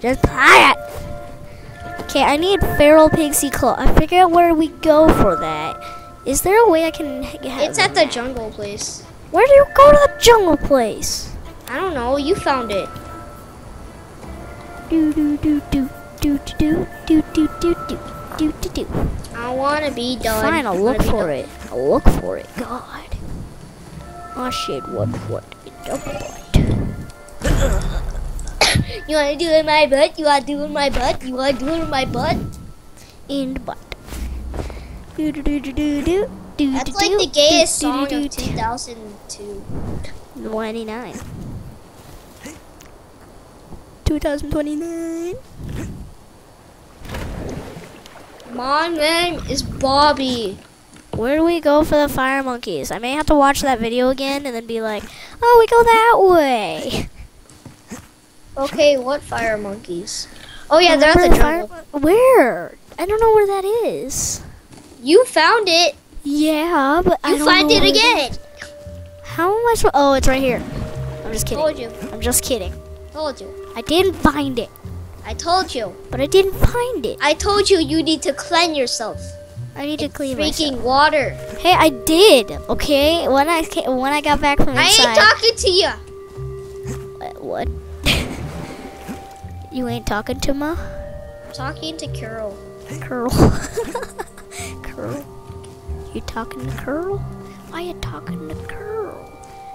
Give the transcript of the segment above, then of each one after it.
Just play it. Okay, I need feral pixie claw. I figure out where we go for that. Is there a way I can It's at the jungle place. Where do you go to the jungle place? I don't know. You found it. Do do do do do do do do do do do do do. I want to be done. Fine, I'll look for it. I'll look for it. God. Oh shit! What what? Butt. You want to do in my butt? You want to do in my butt? You want to do in my butt? In the butt. Do do do do do do. That's like the gayest song of do. 2002. 29. 2029. My name is Bobby. Where do we go for the fire monkeys? I may have to watch that video again and then be like, oh, we go that way. Okay, what fire monkeys? Oh yeah, they're at the jungle. Where? I don't know where that is. You found it. Yeah, but I You don't find it again. How am I supposed? Oh, it's right here. I'm just kidding. Told you. I'm just kidding. Told you. I didn't find it, I told you. but I didn't find it. I told you you need to clean yourself. I need to in clean freaking myself. water. Hey, I did. Okay, when I ca- when I got back from inside. I ain't talking to you. What? You ain't talking to ma? I'm talking to Carol. Curl. Curl. You talking to Curl? Why you talking to Curl?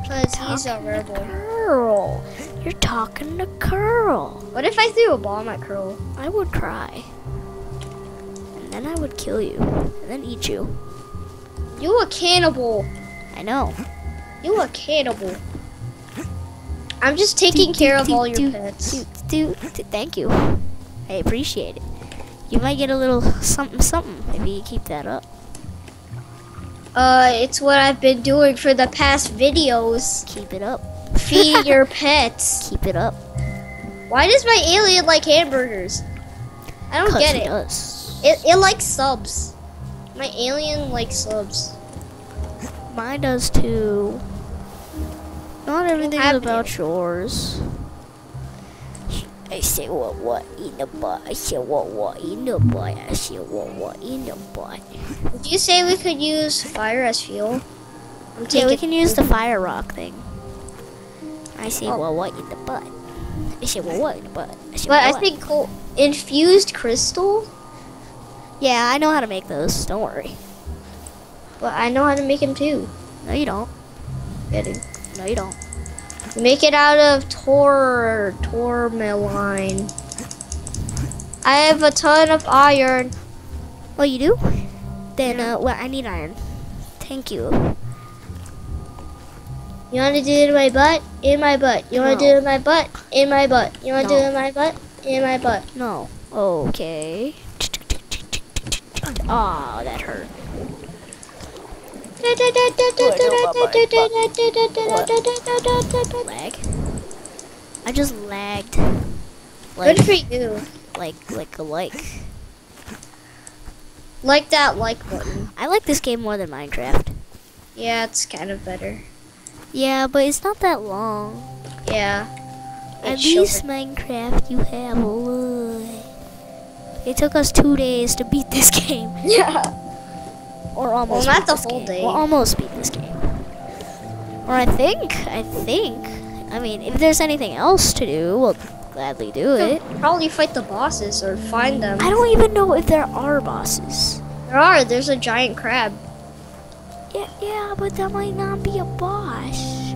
Cause he's a rebel. Curl. You're talking to Curl. What if I threw a bomb at Curl? I would cry. And then I would kill you. And then eat you. You a cannibal. I know. You a cannibal. I'm just taking care of all your pets. Do, do, do, thank you. I appreciate it. You might get a little something something if you keep that up. Uh, it's what I've been doing for the past videos. Keep it up. Feed your pets. Keep it up. Why does my alien like hamburgers? I don't get it. does. It it likes subs. My alien likes subs. Mine does too. Not everything's have about yours. I say what what in the butt. I say what what in the butt. I say what what in the butt. Did you say we could use fire as fuel? I'm Yeah, we can use the fire rock thing. I say Oh. well what in the butt. I say well what in the butt. I say But I what. think cool. infused crystal. Yeah, I know how to make those. Don't worry. But I know how to make them too. No, you don't. Kidding. No, you don't. Make it out of tor tourmaline. I have a ton of iron. Oh, you do? Then uh, well, I need iron. Thank you. You want to do it in my butt? In my butt. You want to do it in my butt? In my butt. You want to do it in my butt? In my butt. No. Okay. Ah, that hurt. Lag. I just lagged. Like, Good for you. like, like a like. Like that like button. I like this game more than Minecraft. Yeah, it's kind of better. Yeah, but it's not that long. Yeah. At least shorter. Minecraft, you have a lot. It took us two days to beat this game, Yeah. Or almost. Well, not beat the this whole game. day. We'll almost beat this game. Or I think, I think. I mean, if there's anything else to do, we'll gladly do it. Probably fight the bosses or find them. I don't even know if there are bosses. There are. There's a giant crab. Yeah, yeah, but that might not be a boss.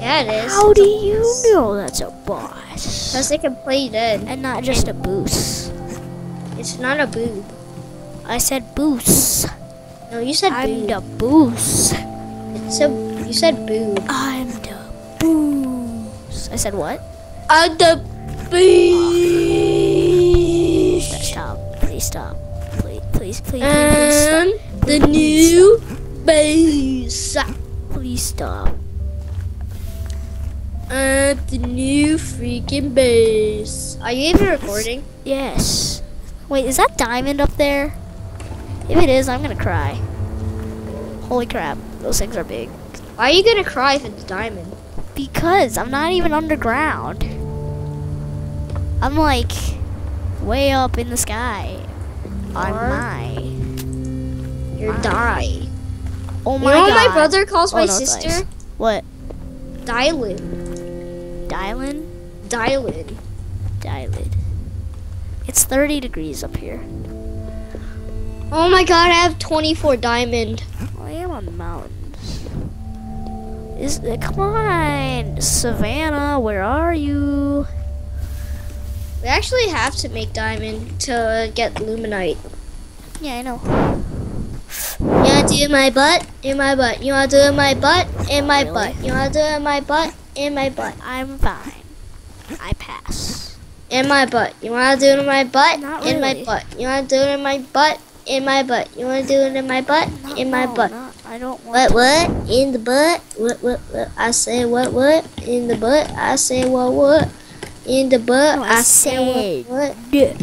Yeah, it is. How do you know that's a boss? Because they can play dead. And not just a boost. It's not a boob. I said boost. No, you said I'm boob. the boost. It's a. You said boob. I'm the boost. I said what? I'm the beast. Stop. Please stop. Please, please, please, please, please stop. And the new base. Please stop. And the new freaking base. Are you even recording? Yes. Wait, is that diamond up there? If it is, I'm gonna cry. Holy crap, those things are big. Why are you gonna cry if it's diamond? Because I'm not even underground. I'm like way up in the sky. On my. You're die. Oh You my know what god. my brother calls Oh, my no, sister? ice. What? Dylan. Dylan? Dylan. Dylan. It's 30 degrees up here. Oh my god, I have 24 diamond. I am on the mountains. Is uh, come on, Savannah, where are you? We actually have to make diamond to get luminite. Yeah, I know. You wanna do my butt? In my butt. You wanna do in my butt? In my Really? butt. You wanna do in my butt? In my butt. I'm fine. I pass. In my butt. You wanna do it in my butt? Not In my butt. You wanna do it in my butt? In my butt. You wanna do it in my butt? In my no, butt. not- I don't want. What what? In the butt? What what what? I say what what? In the butt? I say what what? In the butt? No, I I say said- what what? Yeah.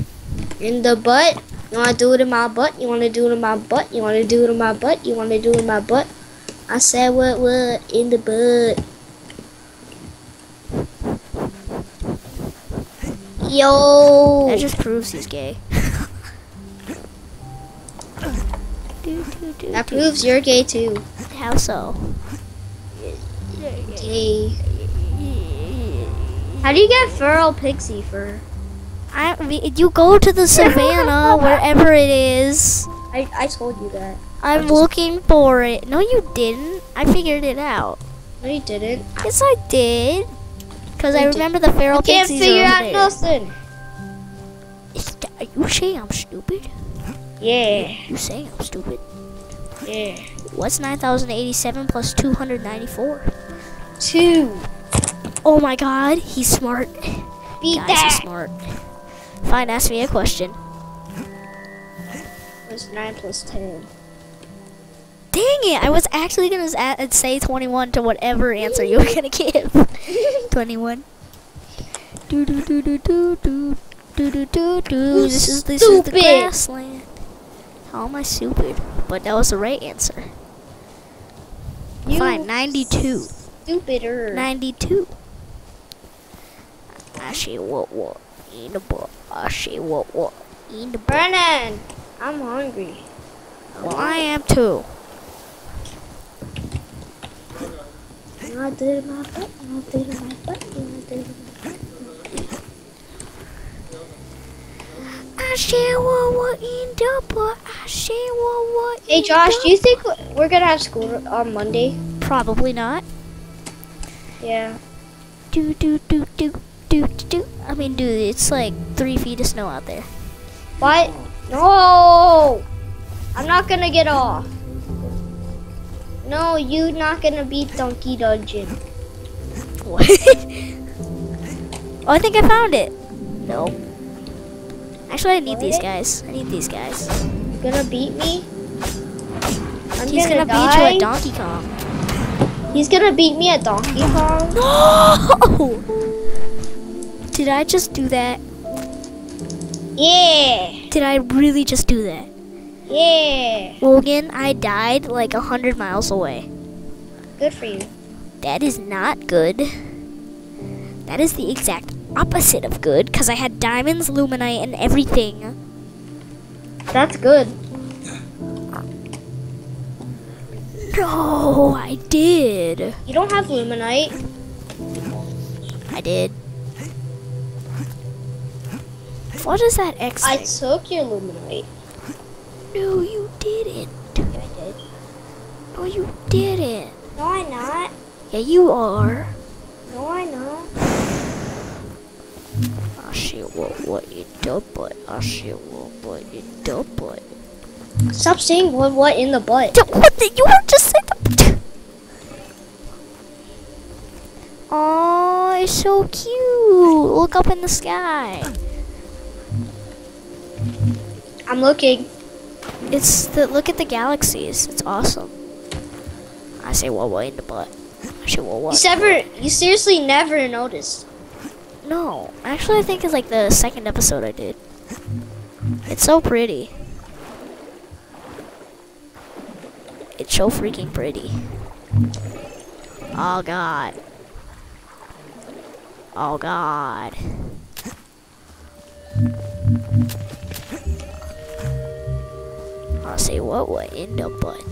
In the butt? You wanna do it in my butt? You wanna do it in my butt? You wanna do it in my butt? You wanna do it in my butt? I said what what? In the butt. Yo. That just proves he's gay. Do, do, do, That proves you're gay too. How so? Gay. How do you get feral pixie fur? I mean, you go to the savannah, wherever it is. I, I told you that. I'm looking for it. No, you didn't. I figured it out. No, you didn't. Yes, I did. Because I You did. remember the feral I Can't figure out there. nothing. Is that- Are you saying I'm stupid? Yeah, You saying I'm stupid? yeah. What's 9,087 plus 294? Two. Oh my god, he's smart. Beat Guys, he's smart. Fine, ask me a question. What's nine plus ten? Dang it, I was actually gonna say 21 to whatever answer you were gonna give. 21. Do do do do do do do do do do. This is this is the Stupid. grassland. How am I stupid? But that was the right answer. You Fine, 92. Stupider. 92. I say what what in the butt. I say what what in the butt. Brennan, I'm hungry. Well, I am too. Do it my butt? Do it my butt? Do it my butt? Hey in Josh, do you think we're gonna have school on Monday? Probably not. Yeah. Do do do do do do. I mean, dude, it's like three feet of snow out there. What? No! I'm not gonna get off. No, you're not gonna beat Donkey Dungeon. What? oh, I think I found it. Nope. Actually, I need these guys. I need these guys. You gonna beat me? I'm He's gonna, gonna beat you at Donkey Kong. He's gonna beat me at Donkey Kong. No! Did I just do that? Yeah, Did I really just do that? yeah. Logan, I died like a hundred miles away. Good for you. That is not good. That is the exact opposite of good because I had diamonds, luminite, and everything. That's good. No, I did. You don't have Luminite. I did. What is that X I thing? took your Luminite. No, you didn't. Yeah, I did. No, you didn't. No, I'm not. Yeah, you are. No, I not. I see what what you do, but I see what what you do, but. Stop saying what what in the butt. D- What did you were just saying? The- Oh, it's so cute. Look up in the sky. I'm looking. It's the look at the galaxies. It's awesome. I say what what in the butt. I say what You what. never. You seriously never noticed. No, actually, I think it's like the second episode I did. It's so pretty. It's so freaking pretty. Oh god. Oh god. I'll say what what in the butt.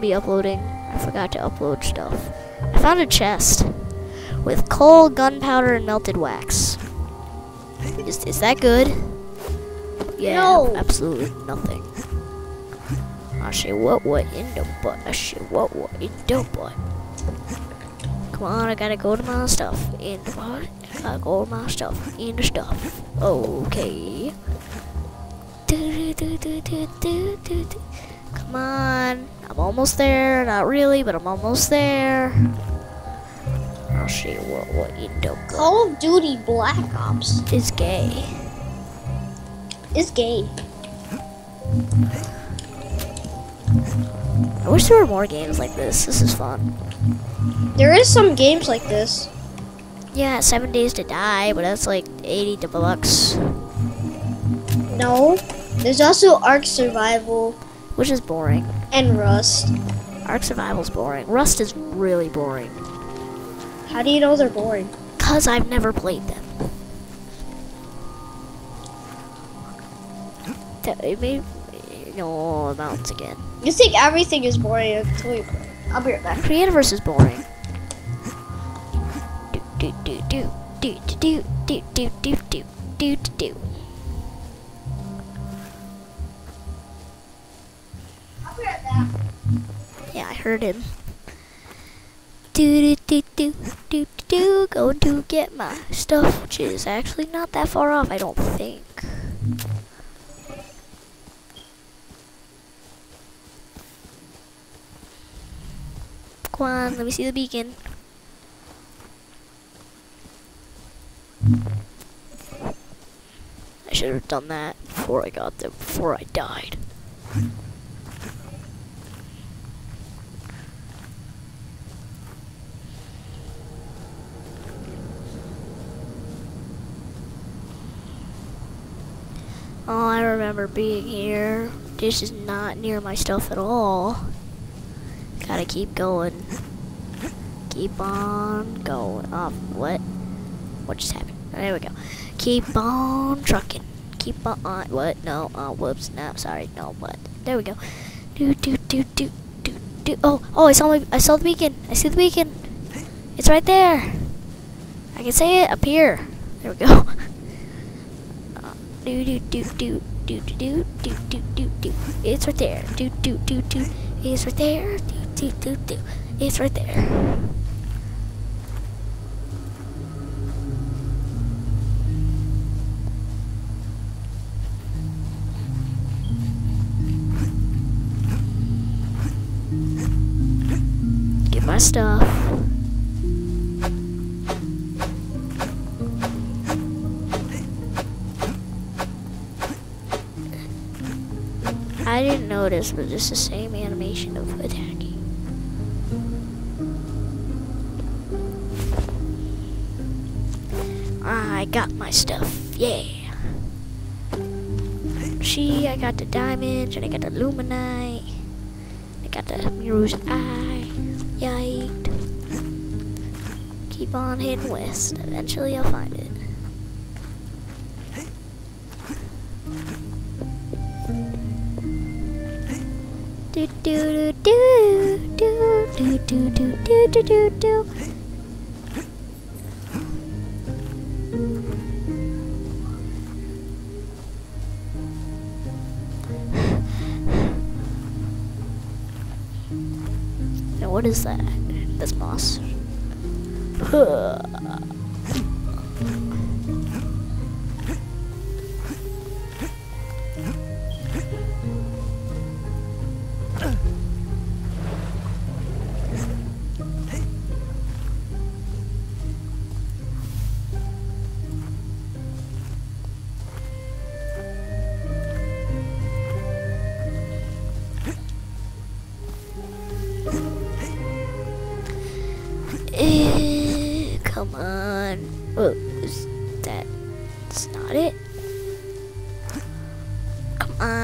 Be uploading. I forgot to upload stuff. I found a chest with coal, gunpowder, and melted wax. Is, is that good? Yeah, No. absolutely nothing. I say what what in the butt. I say what what in the butt. Come on, I gotta go to my stuff. In the butt. I gotta go to my stuff. In the stuff. Okay. Come on. I'm almost there. Not really, but I'm almost there. Oh, I'll see what what you do Call of Duty Black Ops is gay. is gay. I wish there were more games like this. This is fun. There is some games like this. Yeah, Seven Days to Die, but that's like 80 to bucks, No. There's also Ark Survival which is boring. and Rust. Ark Survival's boring. Rust is really boring. How do you know they're boring? Cause I've never played them. It may, no, mountains again. You think everything is boring until you play. I'll be right back. Creativerse is boring. Do do do do do do do do do do do do do. Yeah, I heard him. Do do do do do do do. Going to get my stuff, which is actually not that far off. I don't think. Come on, let me see the beacon. I should have done that before I got there, before I died. Oh, I remember being here. This is not near my stuff at all. Gotta keep going. Keep on going. Oh, what? What just happened? There we go. Keep on trucking. Keep on. Uh, what? No. Oh, whoops. No, sorry. No, what? There we go. Do do do do do do. Oh, oh! I saw my. I saw the beacon. I see the beacon. It's right there. I can say it up here. There we go. do do do do do do do do do do. It's right there. Do do do do. It's right there. Do do do do. It's right there. Get my stuff. I didn't notice, but it's the same animation of attacking. Ah, I got my stuff, yeah. See, I got the diamonds, and I got the luminite. I got the Miru's eye. Yikes. Keep on heading west. Eventually I'll find it. Do do do do do do do do do do do. Now what is that? That's moss.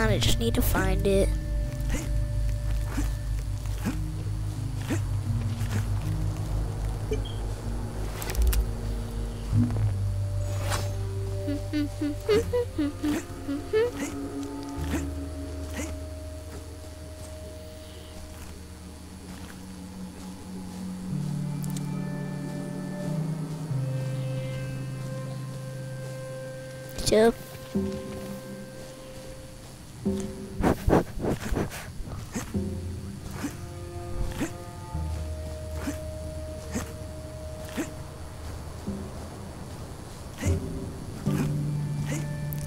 On, I just need to find it.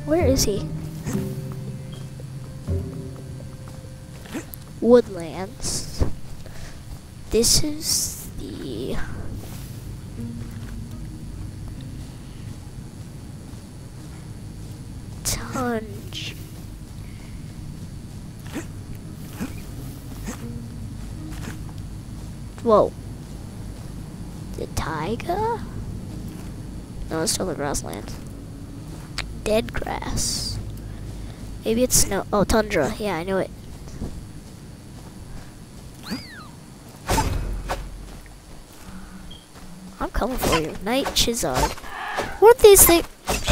Where is he? Woodlands. This is the Tunge. Whoa. The tiger? No, it's still the grasslands. Dead grass. Maybe it's snow. Oh, tundra. Yeah, I knew it. I'm coming for you. Night Chizard. What these things?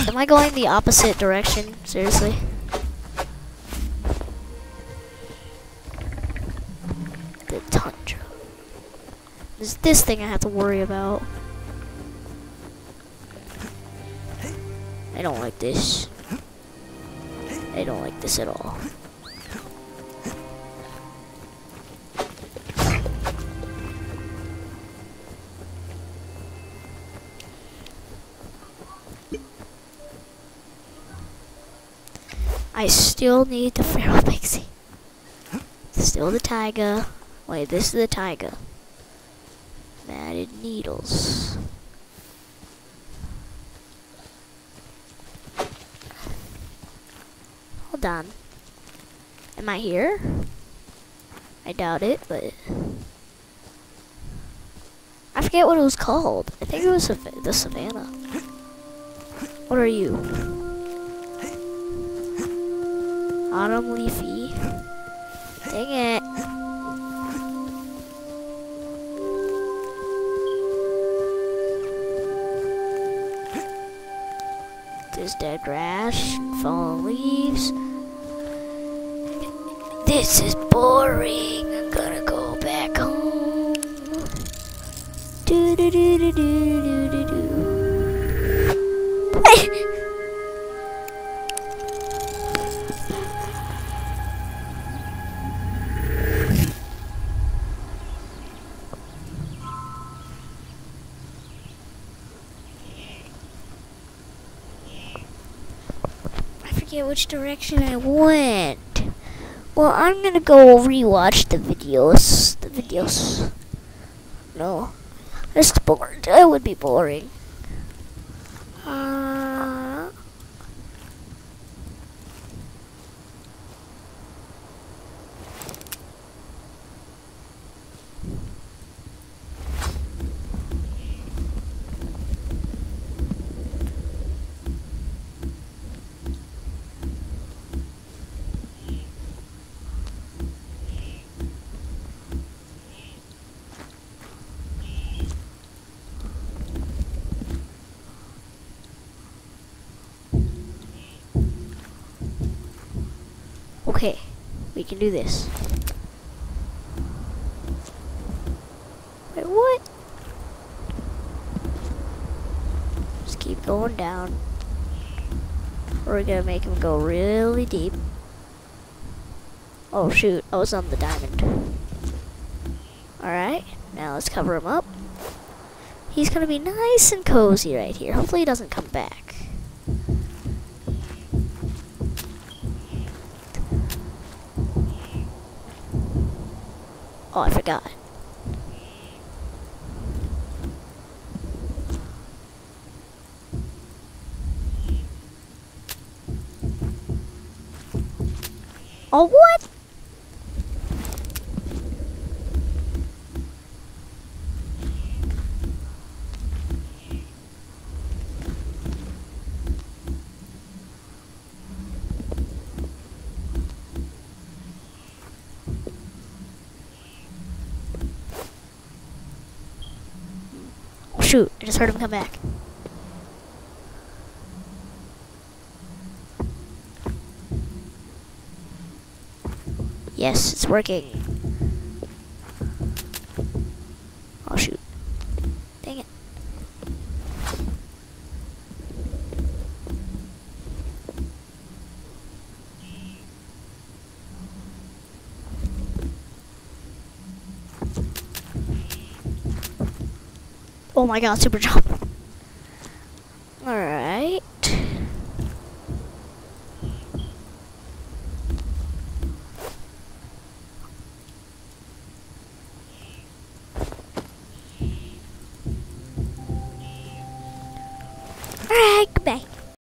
Am I going the opposite direction? Seriously? The tundra. There's this thing I have to worry about. I don't like this. I don't like this at all. I still need the feral pixie. Still the tiger. Wait, this is the tiger. Matted needles. On. Am I here? I doubt it, but I forget what it was called. I think it was the savannah. What are you? Autumn leafy. Dang it. There's dead grass, fallen leaves. This is boring. I'm gonna go back home. Do do do do do do do do. I forget which direction I went. Well, I'm gonna go rewatch the videos. The videos. No, it's bored. That would be boring. Uh, okay, we can do this. Wait, what? Just keep going down. We're gonna make him go really deep. Oh shoot, oh, I was on the diamond. Alright, now let's cover him up. He's gonna be nice and cozy right here. Hopefully he doesn't come back. Oh, I forgot. Oh, what? shoot, I just heard him come back. Yes, it's working. Oh shoot. Dang it. Oh my god, super jump.